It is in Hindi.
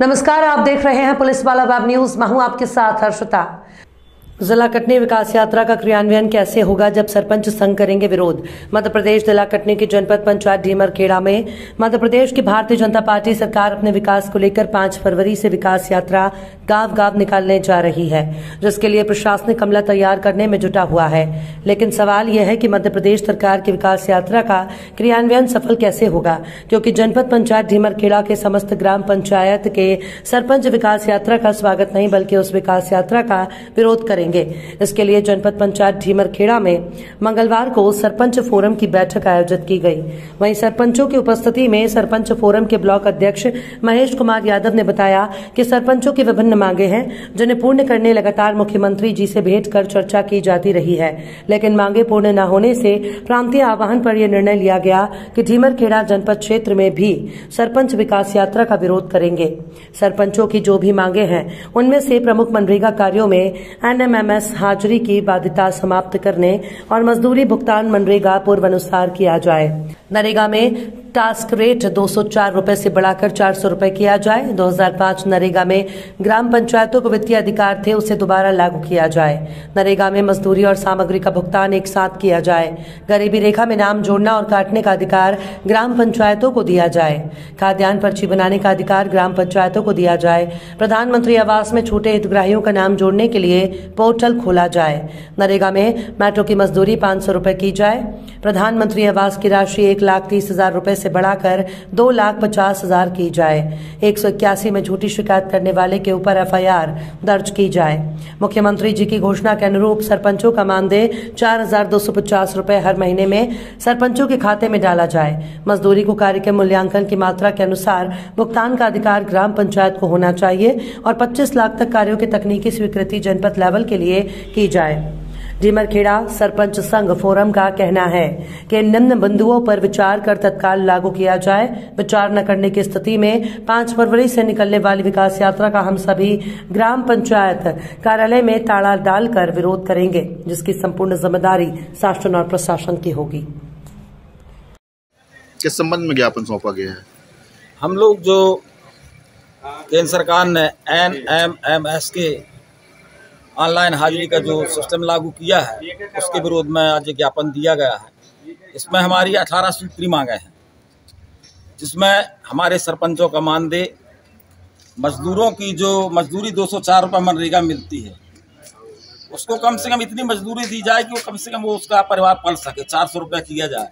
नमस्कार, आप देख रहे हैं पुलिस वाला बाब न्यूज़। मैं हूँ आपके साथ हर्षता। जिला कटनी विकास यात्रा का क्रियान्वयन कैसे होगा जब सरपंच संघ करेंगे विरोध? मध्य प्रदेश जिला कटनी की जनपद पंचायत ढीमर खेड़ा में मध्य प्रदेश की भारतीय जनता पार्टी सरकार अपने विकास को लेकर 5 फरवरी से विकास यात्रा गाँव गाँव निकालने जा रही है, जिसके लिए प्रशासनिक अमला तैयार करने में जुटा हुआ है। लेकिन सवाल यह है कि मध्य प्रदेश सरकार की विकास यात्रा का क्रियान्वयन सफल कैसे होगा? क्योंकि जनपद पंचायत ढीमरखेड़ा के समस्त ग्राम पंचायत के सरपंच विकास यात्रा का स्वागत नहीं, बल्कि उस विकास यात्रा का विरोध करेंगे। इसके लिए जनपद पंचायत ढीमरखेड़ा में मंगलवार को सरपंच फोरम की बैठक आयोजित की गई। वहीं सरपंचों की उपस्थिति में सरपंच फोरम के ब्लॉक अध्यक्ष महेश कुमार यादव ने बताया कि सरपंचों की विभिन्न मांगे हैं जिन्हें पूर्ण करने लगातार मुख्यमंत्री जी से भेंट कर चर्चा की जाती रही है। लेकिन मांगे पूर्ण न होने से प्रांतीय आह्वान पर यह निर्णय लिया गया कि ढीमरखेड़ा जनपद क्षेत्र में भी सरपंच विकास यात्रा का विरोध करेंगे। सरपंचों की जो भी मांगे हैं, उनमें से प्रमुख मनरेगा कार्यों में एनएमएमएस हाजिरी की बाध्यता समाप्त करने और मजदूरी भुगतान मनरेगा पूर्व अनुसार किया जाए। नरेगा में टास्क रेट दो सौ रुपये से बढ़ाकर चार सौ रुपये किया जाए। 2005 नरेगा में ग्राम पंचायतों को वित्तीय अधिकार थे, उसे दोबारा लागू किया जाए। नरेगा में मजदूरी और सामग्री का भुगतान एक साथ किया जाए। गरीबी रेखा में नाम जोड़ना और काटने का अधिकार ग्राम पंचायतों को दिया जाए। खाद्यान्न पर्ची बनाने का अधिकार ग्राम पंचायतों को दिया जाए। प्रधानमंत्री आवास में छूटे हितग्राहियों का नाम जोड़ने के लिए पोर्टल खोला जाए। नरेगा में मेट्रो की मजदूरी पाँच सौ की जाए। प्रधानमंत्री आवास की राशि एक लाख तीस हज़ार रुपये से बढ़ाकर दो लाख पचास हज़ार की जाए। एक सौ इक्यासी में झूठी शिकायत करने वाले के ऊपर एफआईआर दर्ज की जाए। मुख्यमंत्री जी की घोषणा के अनुरूप सरपंचों का मानदेय चार हज़ार दो सौ पचास रूपए हर महीने में सरपंचों के खाते में डाला जाए। मजदूरी को कार्य के मूल्यांकन की मात्रा के अनुसार भुगतान का अधिकार ग्राम पंचायत को होना चाहिए और 25 लाख तक कार्यों की तकनीकी स्वीकृति जनपद लेवल के लिए की जाए। डीमर खेड़ा सरपंच संघ फोरम का कहना है कि निम्न बिंदुओं पर विचार कर तत्काल लागू किया जाए। विचार न करने की स्थिति में पाँच फरवरी से निकलने वाली विकास यात्रा का हम सभी ग्राम पंचायत कार्यालय में ताला डालकर विरोध करेंगे जिसकी संपूर्ण ज़िम्मेदारी शासन और प्रशासन की होगी। किस संबंध में ज्ञापन सौंपा गया है? हम लोग जो केंद्र सरकार ने एन एम एम एस के ऑनलाइन हाजिरी का जो सिस्टम लागू किया है, उसके विरोध में आज ज्ञापन दिया गया है। इसमें हमारी अठारह सूत्री मांगे हैं, जिसमें हमारे सरपंचों का मानदेय, मजदूरों की जो मजदूरी दो सौ चार रुपये मनरेगा मिलती है, उसको कम से कम इतनी मजदूरी दी जाए कि वो कम से कम वो उसका परिवार पल सके, चार सौ रुपया किया जाए।